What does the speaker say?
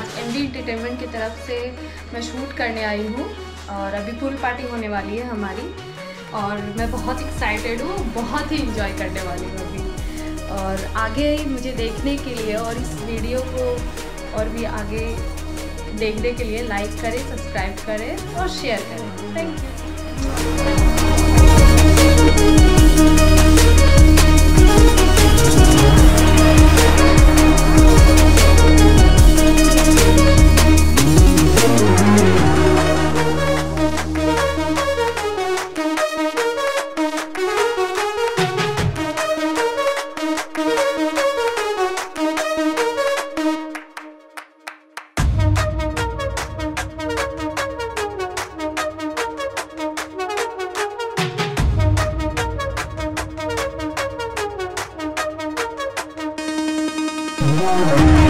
आज M D entertainment की तरफ़ से मैं शूट करने आई हूँ और अभी पूल पार्टी होने वाली है हमारी और मैं बहुत एक्साइटेड हूँ, बहुत ही इंजॉय करने वाली हूँ अभी। और आगे मुझे देखने के लिए और इस वीडियो को और भी आगे देखने के लिए लाइक करें सब्सक्राइब करें और शेयर करें। Thank you Música